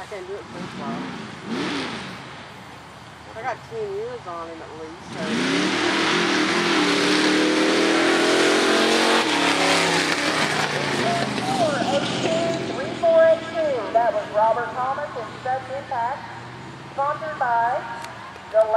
I can't do it full throttle. I got 10 years on him at least, so. That was Robert Thomas and Sudden Impact, sponsored by the